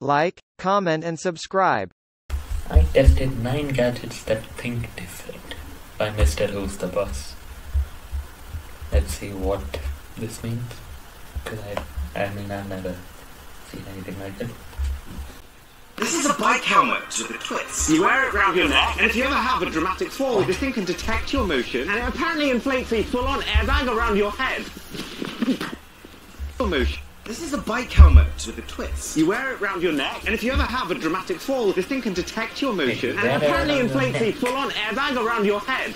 like, comment and subscribe. I tested nine gadgets that think different by Mr. Who's the Boss. Let's see what this means. Because I, I mean, I've never seen anything like it. This is a bike helmet with a twist. You wear it around your neck, and if you ever have a dramatic fall, this thing can detect your motion, and it apparently inflates a full-on airbag around your head. motion. This is a bike helmet with a twist. You wear it around your neck, and if you ever have a dramatic fall, this thing can detect your motion, and it apparently around inflates a full-on airbag around your head.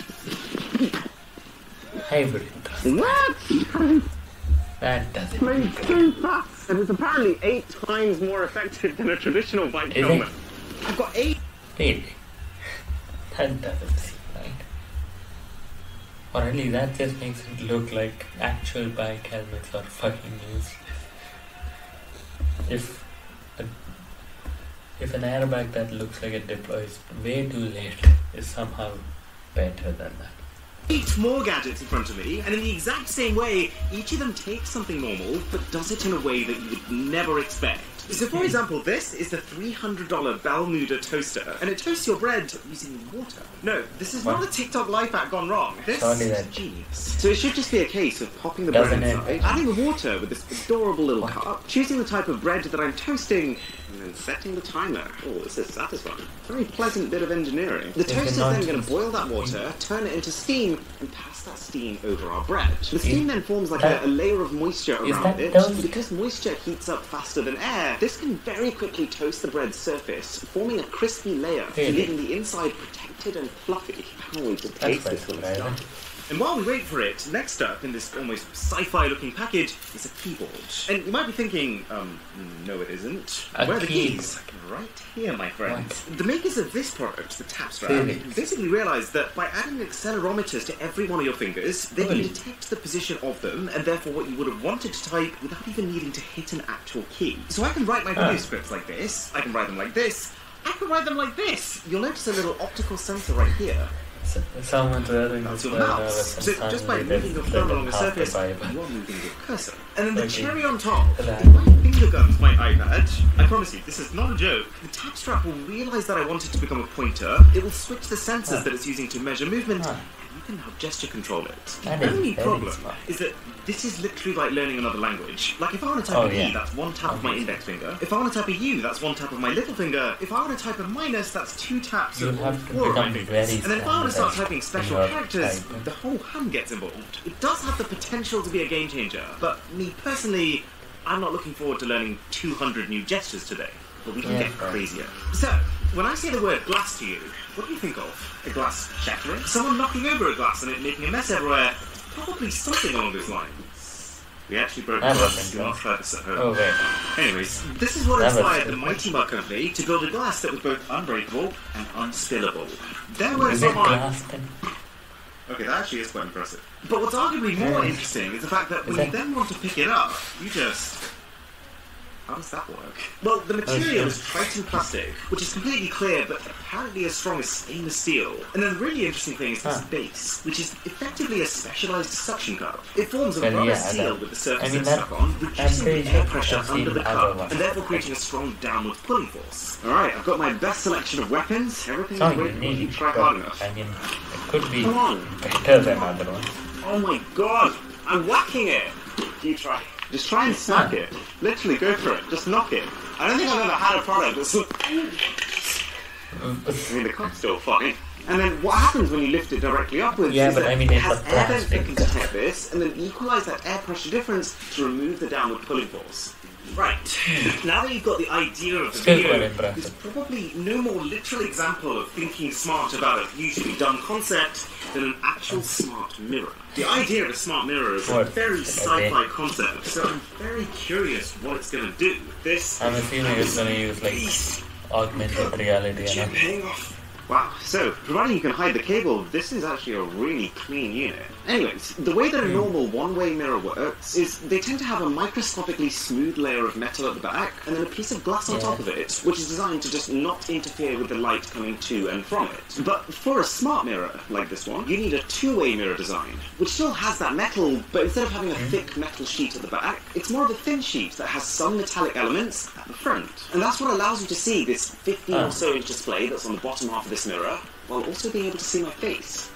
Hybrid. What? That doesn't Makes too fast, and it's apparently eight times more effective than a traditional bike Is it? helmet. I've got eight. Really? That doesn't seem right. Or at least that just makes it look like actual bike helmets are fucking useless. If a, if an airbag that looks like it deploys way too late is somehow better than that. eight more gadgets in front of me, and in the exact same way, each of them takes something normal, but does it in a way that you would never expect. So, for example, this is the $300 Balmuda toaster, and it toasts your bread using water. No, this is not a TikTok life hack gone wrong. This is genius. So it should just be a case of popping the Doesn't bread it? inside, adding the water with this adorable little What? cup, choosing the type of bread that I'm toasting, and then setting the timer. Oh, this is satisfying. Very pleasant bit of engineering. The toaster Is it then going to boil that water, turn it into steam, and pass that steam over our bread. The steam then forms like a, a layer of moisture around it. toast? Because moisture heats up faster than air, this can very quickly toast the bread's surface, forming a crispy layer, Really? leaving the inside protected and fluffy. Can't wait to taste this little surprising. stuff. And while we wait for it, next up in this almost sci-fi looking package is a keyboard. And you might be thinking, um, no it isn't. A Where are the keys? Right here, my friends. The makers of this product, the Tapstrap, basically realized that by adding accelerometers to every one of your fingers, they can detect the position of them and therefore what you would have wanted to type without even needing to hit an actual key. So I can write my video Ah. scripts like this, I can write them like this, I can write them like this. You'll notice a little optical sensor right here. So, someone's wearing That's this mouse. So and just by moving your thumb along the surface, you are moving your cursor. And then the Okay. cherry on top, if my finger guns my iPad, I promise you, this is not a joke. The tap strap will realize that I want it to become a pointer. It will switch the sensors Ah. that it's using to measure movement, Ah. Can now gesture control it. That the is only problem smart. is that this is literally like learning another language. Like if I want to type Oh, an E, yeah. that's one tap of my index finger. If I want to type a U, that's one tap of my little finger. If I want to type a minus, that's two taps You of all four of my fingers. And then if I want to start typing special characters, the whole hand gets involved. It does have the potential to be a game changer, but me personally, I'm not looking forward to learning 200 new gestures today. But we can Yeah, get crazier. So, when I say the word glass to you, what do you think of? A glass shattering? Someone knocking over a glass and it making a mess everywhere? Probably something along those lines. We actually broke glass. wasn't Do not try this at home. Oh, wait. Anyways, this is what That inspired the. Mighty Mug Company to build a glass that was both unbreakable and unspillable. There was Is it are glass then? Okay, that actually is quite impressive. But what's arguably more interesting is the fact that when you then want to pick it up, you just. How does that work? Well, the material is Tritan plastic, which is completely clear but apparently as strong as stainless steel. And then the really interesting thing is this Huh. base, which is effectively a specialized suction cup. It forms a Well, rubber yeah, seal with the surface I mean, it's that- stuck on, I'm reducing the air pressure I've under the cup, and therefore creating a strong downward pulling force. Alright, I've got my best selection of weapons. Everything's Oh, ready you you it. try hard enough. I mean, it could be Come on. better than other ones. Oh my god, I'm whacking it! You try. Just try and smack it. Literally, go for it. Just knock it. I don't think I've ever had a product that's. I mean, the cup's still fine. And then what happens when you lift it directly upwards Yeah, is but that I mean, it has air vents that can cup. detect this and then equalize that air pressure difference to remove the downward pulling force. Right. Now that you've got the idea of the video, there's probably no more literal example of thinking smart about a usually dumb concept than an actual smart mirror. The idea of a smart mirror is a very sci-fi concept, so I'm very curious what it's going to do. This I'm assuming it's gonna use like augmented reality and all. Wow, so providing you can hide the cable, this is actually a really clean unit. Anyways, the way that a normal one-way mirror works is they tend to have a microscopically smooth layer of metal at the back and then a piece of glass on top of it, which is designed to just not interfere with the light coming to and from it. But for a smart mirror like this one, you need a two-way mirror design, which still has that metal, but instead of having a thick metal sheet at the back, it's more of a thin sheet that has some metallic elements at the front. And that's what allows you to see this 15 Ah. or so inch display that's on the bottom half of this mirror, while also being able to see my face.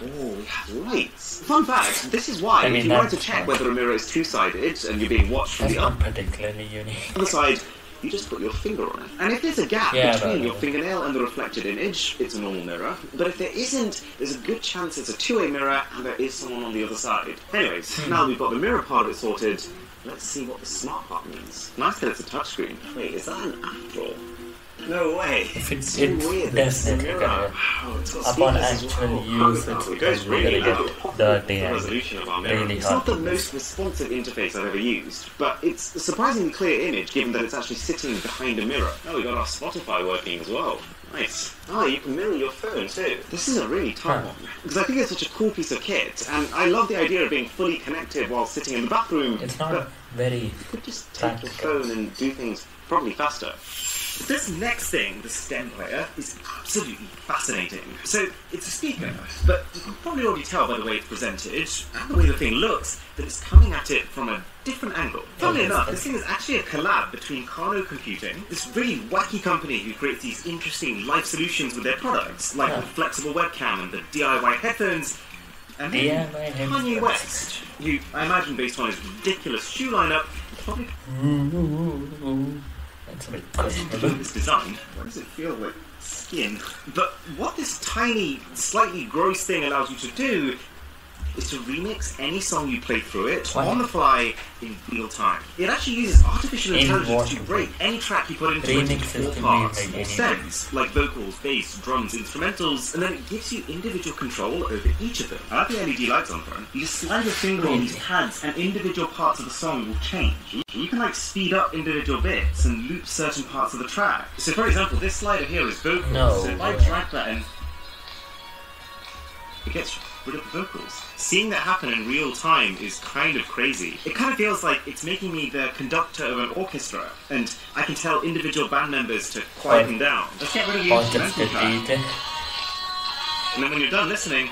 Oh, we have lights. Fun fact, this is why I mean, if you wanted to check fine. whether a mirror is two-sided and you're being watched from That's the not other particularly unique. other side, you just put your finger on it. And if there's a gap Yeah, between but- your fingernail and the reflected image, it's a normal mirror. But if there isn't, there's a good chance it's a two-way mirror and there is someone on the other side. Anyways, Hmm. now we've got the mirror part of it sorted, let's see what the smart part means. Nice that it's a touchscreen. Wait, is that an after No way. If it's- it's weird that it's a definitely gonna- Wow, it's Upon actual well. use, it's it goes really gonna get dirty The and resolution of our mirror. really it's not the most responsive interface I've ever used, but it's a surprisingly clear image given that it's actually sitting behind a mirror. Oh, we got our Spotify working as well. Nice. Oh, you can mirror your phone too. This is a really tough one because I think it's such a cool piece of kit, and I love the idea of being fully connected while sitting in the bathroom. It's but not very. you could just take your practical. phone and do things probably faster. This next thing, the stem player, is absolutely fascinating. So, it's a speaker, but you can probably already tell by the way it's presented and the way the thing looks that it's coming at it from a different angle. Funnily oh, Yes, enough, this thing is actually a collab between Kano Computing, this really wacky company who creates these interesting life solutions with their products, like Yeah. the flexible webcam and the DIY headphones, and then DIY Kanye. West, who I imagine based on his ridiculous shoe lineup, probably mm-hmm. This design. Why does it feel like skin? But what this tiny, slightly gross thing allows you to do is to remix any song you play through it on the fly in real time. It actually uses artificial In intelligence to break any track you put into it Remix into four parts or stems, like vocals, bass, drums, instrumentals, and then it gives you individual control over each of them. I have the LED lights on front. You just slide your finger on these pads and individual parts of the song will change. You can like speed up individual bits and loop certain parts of the track. So for example, this slider here is vocals. No So if I drag that and it gets rid of the vocals. Seeing that happen in real time is kind of crazy. It kind of feels like it's making me the conductor of an orchestra, and I can tell individual band members to quieten down. Let's get rid of the instrumental track. And then when you're done listening,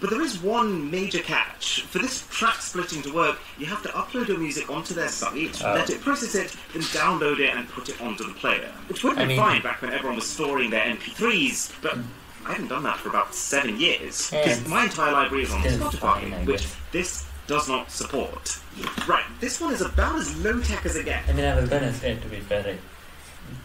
but there is one major catch. For this track splitting to work, you have to upload your music onto their site, Oh. let it process it, then download it and put it onto the player. Which would have I been mean- fine back when everyone was storing their MP3s, but I haven't done that for about seven years. Because my entire library is on still Spotify, which this does not support. Right, this one is about as low tech as it gets. I mean, I was gonna say, to be fair, it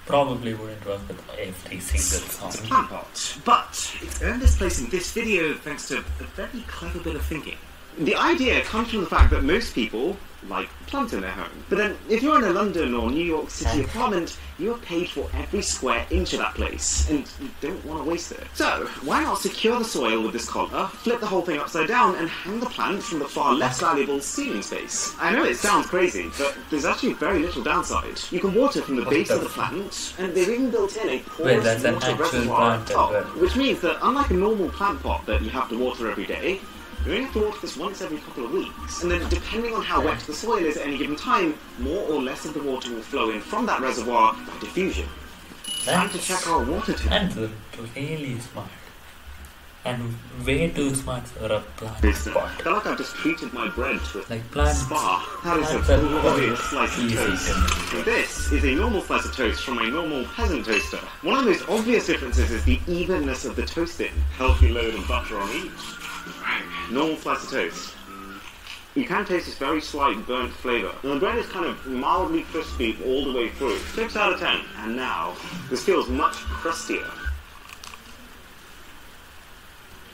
probably wouldn't work with every single It's song. plant pot, but it's earned its place in this video thanks to a very clever bit of thinking. The idea comes from the fact that most people like plants in their home. But then, if you're in a London or New York City apartment, you're paid for every square inch of that place, and you don't want to waste it. So, why not secure the soil with this collar, flip the whole thing upside down, and hang the plants from the far less valuable ceiling space? I know it sounds crazy, but there's actually very little downside. You can water from the base of the plant, and they've even built in a porous Wait, water reservoir plant top, which means that unlike a normal plant pot that you have to water every day, you only have to water this once every couple of weeks. And then depending on how wet the soil is at any given time, more or less of the water will flow in from that reservoir by diffusion. Time to check our water tank. And really smart. And way too smart for a plant This, uh, I pot. feel like I've just treated my bread to a Like plants. spa. That is a plants glorious slice of toast. to make. And This is a normal slice of toast from a normal peasant toaster. One of the most obvious differences is the evenness of the toasting. Healthy load of butter on each. Normal slice of toast. You can taste this very slight burnt flavour. And the bread is kind of mildly crispy all the way through. 6 out of 10. And now, this feels much crustier.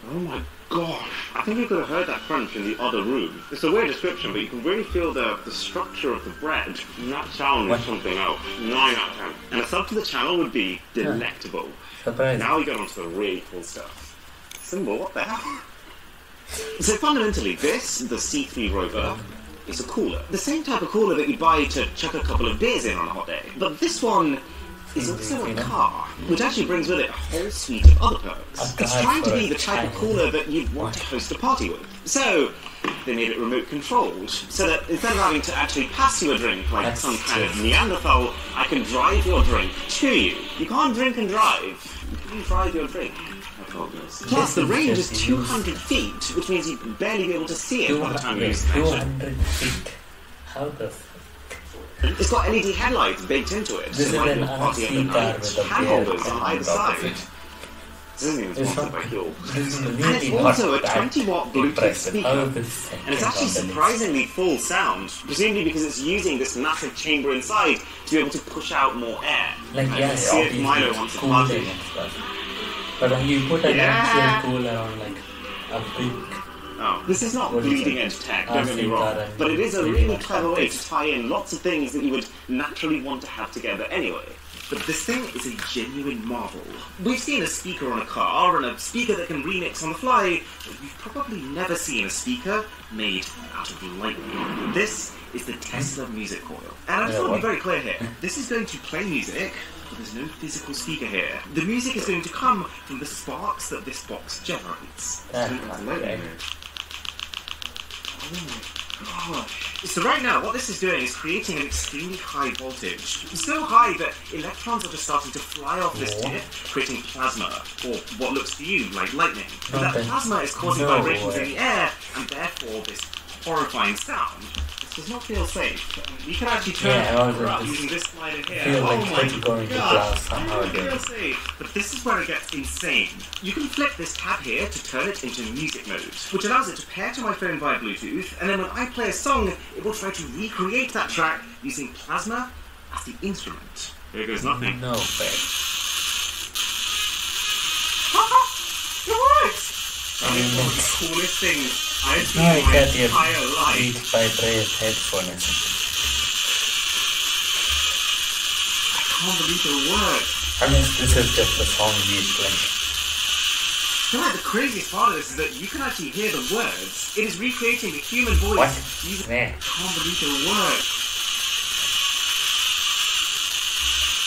Oh my gosh. I think you could have heard that crunch in the other room. It's a weird description, but you can really feel the, the structure of the bread. And that sound is something else. 9 out of 10. And a sub to the channel would be delectable. Surprising. Now we get onto the really cool stuff. Symbol, what the hell? So fundamentally, this, the C3 Rover, is a cooler. The same type of cooler that you buy to chuck a couple of beers in on a hot day. But this one is also a car, which actually brings with it a whole suite of other perks. It's trying to be the type of cooler that you'd want to host a party with. So, they made it remote controlled, so that instead of having to actually pass you a drink like That's some kind of. Neanderthal, I can drive your drink to you. You can't drink and drive. You can drive your drink. I told. Plus, the range is just 200 feet, which means you'd barely be able to see it by the time you use the Two connection. hundred feet. How the f- It's got LED headlights baked into it. This so is when an you're partying RC at car night, with a handholders on either on top of side. it. This isn't even It's sponsored not- by Huel. And it's also a 20 watt Bluetooth speaker. Oh, and it's actually surprisingly full sound, presumably because it's using this massive chamber inside to be able to push out more air. Like I yeah, can see if Milo wants to cooling party. And stuff. But when you put an Yeah. actual cooler on like a big Oh, this is not bleeding edge tech, don't get me RC wrong. But it is a really really clever way to tie in lots of things that you would naturally want to have together anyway. But this thing is a genuine marvel. We've seen a speaker on a car and a speaker that can remix on the fly, but we've probably never seen a speaker made out of lightning. This is the Tesla Music Coil. And I just want to be very clear here. This is going to play music, but there's no physical speaker here. The music is going to come from the sparks that this box generates. That So it's can't lightning. be right. Oh. So right now, what this is doing is creating an extremely high voltage. So high that electrons are just starting to fly off this tip, creating plasma, or what looks to you like lightning. But that plasma is causing No vibrations in the air, and therefore this horrifying sound. This does not feel safe. You can actually turn Yeah, I was it up using this slider here. feel like oh my it's going to God. blast somehow I don't again. feel safe. But this is where it gets insane. You can flip this tab here to turn it into music mode, which allows it to pair to my phone via Bluetooth, and then when I play a song, it will try to recreate that track using plasma as the instrument. Here goes nothing. No way. it works! I mean, It's one of the coolest things I've seen Now in you my your entire life. Beats by Dre headphone. I can't believe it works. I mean, this is just the song you play. You know, like, the craziest part of this is that you can actually hear the words. It is recreating the human voice What? using Where? can't believe it works.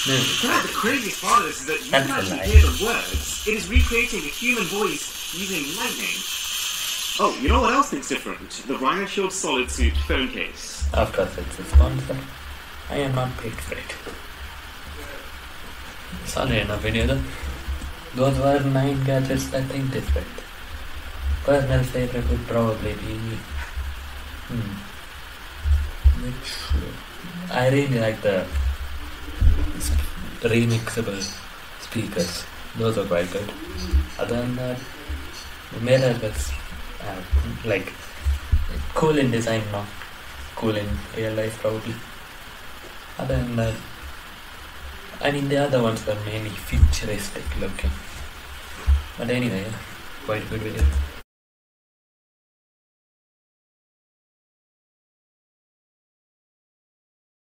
No, You know, the craziest part of this is that you That's can actually hear the words. It is recreating the human voice using lightning. Oh, you know what else looks different? The Rhino Shield Solid Suit phone case. Of course, it's a sponsor. I am not paid for it. Sorry enough, video though. Those were nine gadgets that think different. Personal favorite would probably be. Hmm. Which. uh, I really like the remixable speakers. Those are quite good. Other than that, the mirror like cool in design, not cool in real life, probably. Other than that, I mean, the other ones were mainly futuristic looking. But anyway, quite good video.